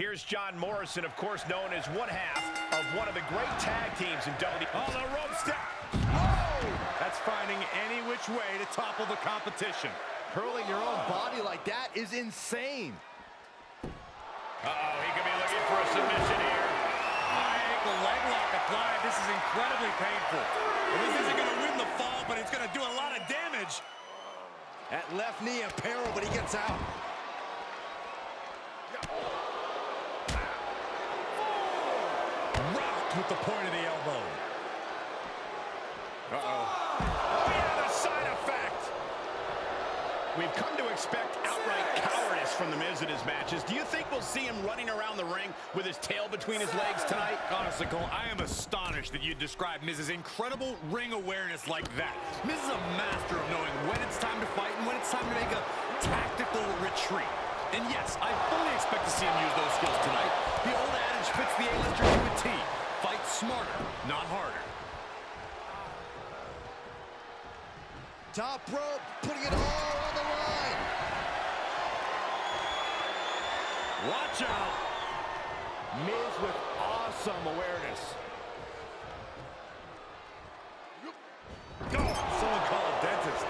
Here's John Morrison, of course known as one half of one of the great tag teams in WWE. Oh, the rope step. Oh! That's finding any which way to topple the competition. Hurling your own body like that is insane. Uh-oh, he could be looking for a submission here. High ankle leg lock applied. This is incredibly painful. This isn't going to win the fall, but it's going to do a lot of damage. That left knee in peril, but he gets out. Rocked with the point of the elbow. Uh-oh. Oh, yeah, the side effect. We've come to expect outright cowardice from The Miz in his matches. Do you think we'll see him running around the ring with his tail between his legs tonight? Honestly, Cole, I am astonished that you describe Miz's incredible ring awareness like that. Miz is a master of knowing when it's time to fight and when it's time to make a tactical retreat. And yes, I fully expect to see him use those skills tonight. The old adage fits the A-lister to a T. Fight smarter, not harder. Top rope, putting it all on the line. Watch out. Miz with awesome awareness. Go. Someone call a dentist.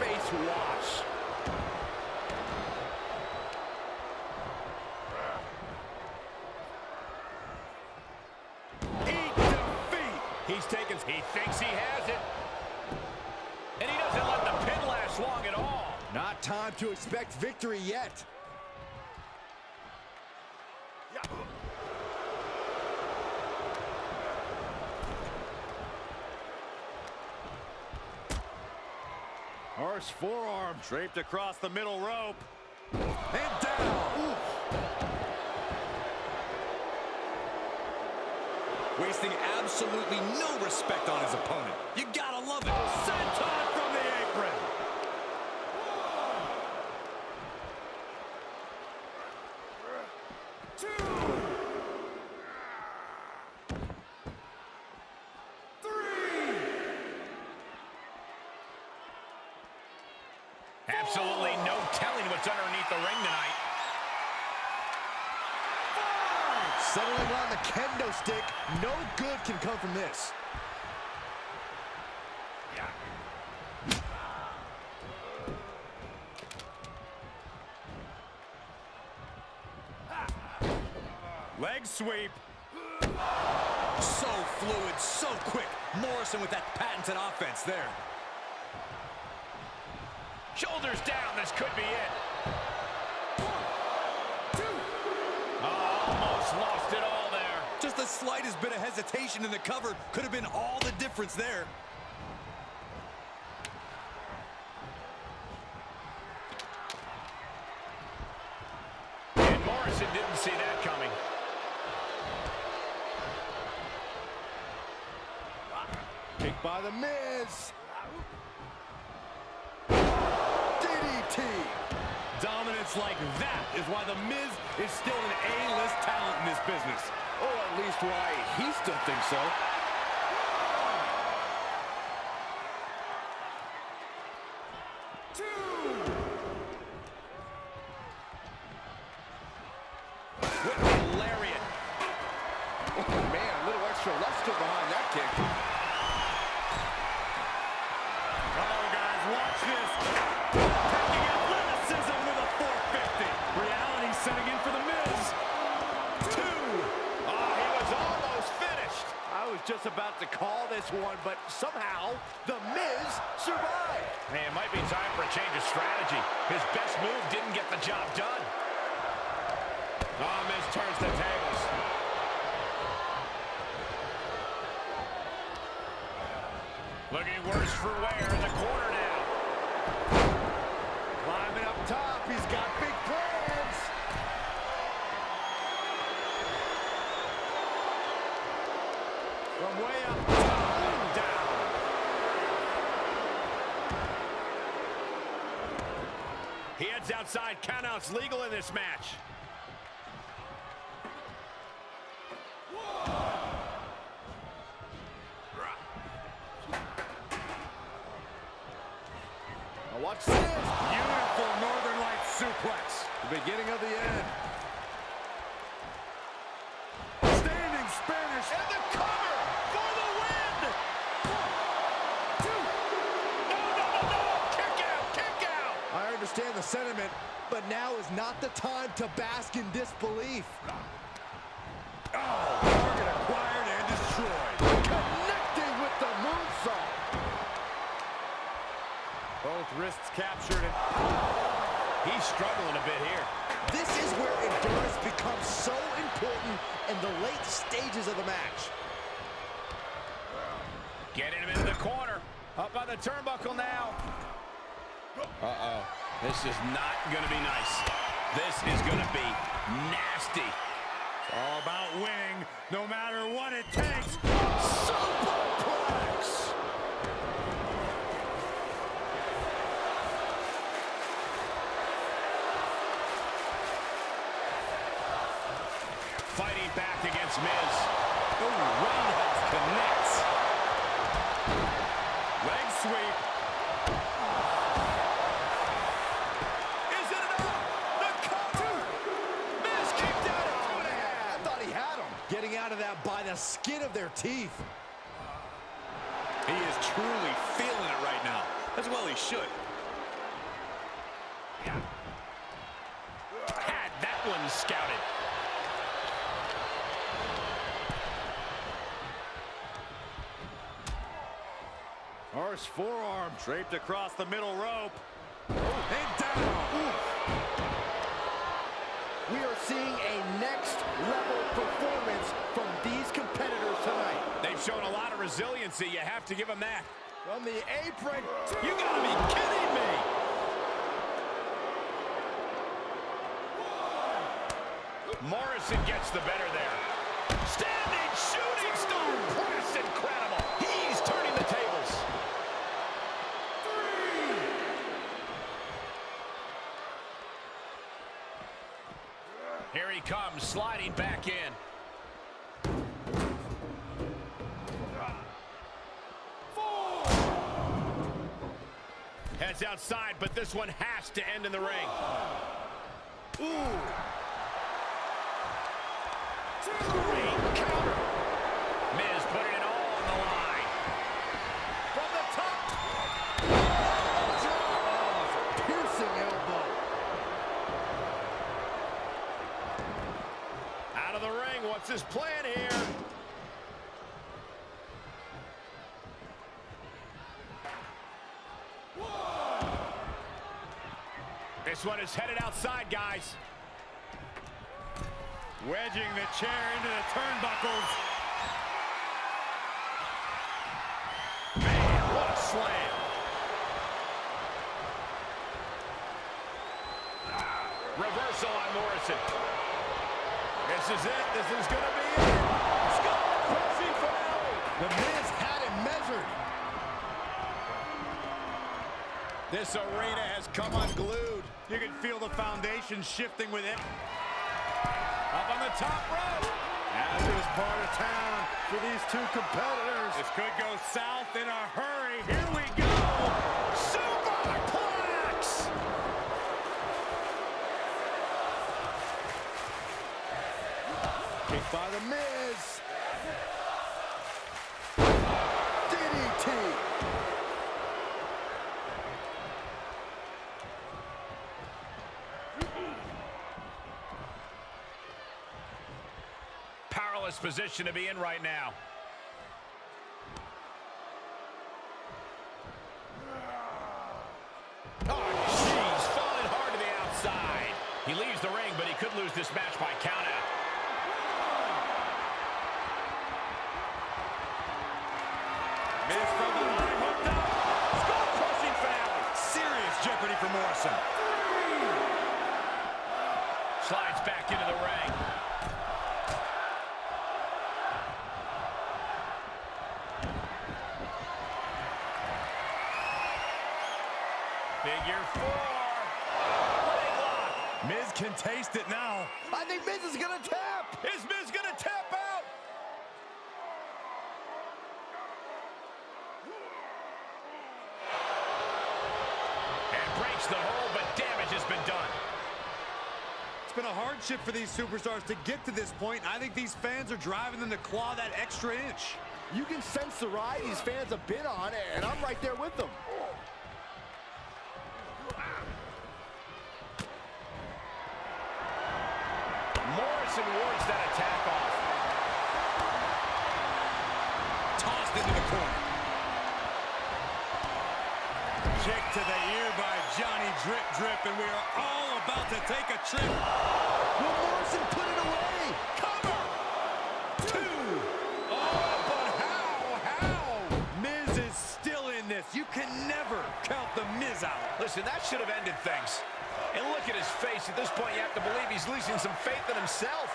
Face wash. Eat defeat. He's taking, he thinks he has it. And he doesn't let the pin last long at all. Not time to expect victory yet. Harsh forearm draped across the middle rope. And down. Wasting absolutely no respect on his opponent. You gotta love it. Senton from the apron. Absolutely no telling what's underneath the ring tonight. Settling on the kendo stick. No good can come from this. Leg sweep. So fluid, so quick. Morrison with that patented offense there. Shoulders down, this could be it. Almost lost it all there. Just the slightest bit of hesitation in the cover could have been all the difference there. And Morrison didn't see that coming. Kick by the Miz. DDT. Dominance like that is why The Miz is still an A-list talent in this business. Or at least why he still thinks so. Whipping lariat. Oh, man, a little extra luster behind that kick. Oh, guys, watch this. Taking athleticism with a 450. Reality setting in for The Miz. Two. Oh, he was almost finished. I was just about to call this one, but somehow The Miz survived. Man, it might be time for a change of strategy. His best move didn't get the job done. Oh, Miz turns the tables. Looking worse for wear in the corner now. Climbing up top, he's got heads outside. Countouts legal in this match. Now watch this. Beautiful Northern Lights suplex. The beginning of the end. Standing Spanish. Understand the sentiment, but now is not the time to bask in disbelief. Oh, target acquired and destroyed. Connecting with the moonsault. Both wrists captured. And... He's struggling a bit here. This is where endurance becomes so important in the late stages of the match. Getting him into the corner. Up on the turnbuckle now. Uh-oh. This is not going to be nice. This is going to be nasty. It's all about winning, no matter what it takes. Superplex! Fighting back against Miz. Oh, roundhouse connects. Leg sweep. The skin of their teeth. He is truly feeling it right now. As well he should. Yeah. Had that one scouted. Horse forearm draped across the middle rope. Resiliency. You have to give them that. From the apron. You gotta be kidding me! Morrison gets the better there. Standing shooting star press, incredible. He's turning the tables. Here he comes, sliding back outside, but this one has to end in the ring. Ooh. Great counter. Miz putting it all on the line. From the top. Oh, piercing elbow. Out of the ring. What's his plan here? This one is headed outside, guys. Wedging the chair into the turnbuckles. Man, what a slam. Reversal on Morrison. This is it. This is going to be it. Skull-crushing finale. The Miz had him measured. This arena has come unglued. You can feel the foundation shifting with it. Up on the top rope. Hazardous part of town for these two competitors. This could go south in a hurry. Here we go. Superplex! Kicked by the Miz. DDT. Powerless position to be in right now. Oh, the. He leaves the ring, but he could lose this match by countout. Miz from behind, hooked up. Skull-crushing finale. Serious jeopardy for Morrison. Figure four. Leg. Miz can taste it now. I think Miz is gonna tap. Is Miz gonna tap out? And breaks the hold, but damage has been done. It's been a hardship for these superstars to get to this point. I think these fans are driving them to claw that extra inch. You can sense the ride these fans have been on, and I'm right there with them. Kick to the ear by Johnny Drip Drip, and we are all about to take a trip. Will Morrison put it away? Cover! Two! Oh, but how? How? Miz is still in this. You can never count the Miz out. Listen, that should have ended things. And look at his face. At this point, you have to believe he's losing some faith in himself.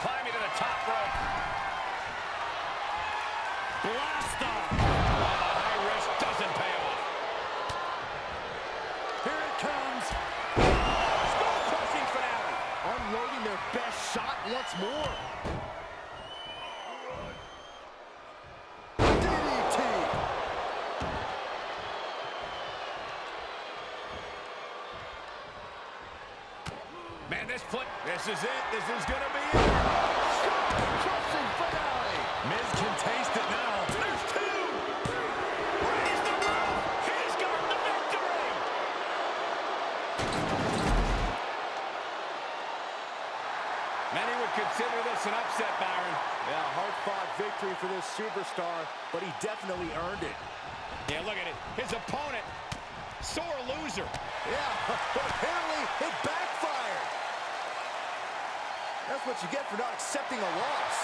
Climbing to the top rope. Once more. DDT. Man, this foot, this is it. This is going to be it. Many would consider this an upset, Byron. Yeah, hard-fought victory for this superstar, but he definitely earned it. Yeah, look at it. His opponent, sore loser. Yeah, but apparently it backfired. That's what you get for not accepting a loss.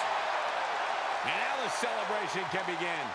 And now the celebration can begin.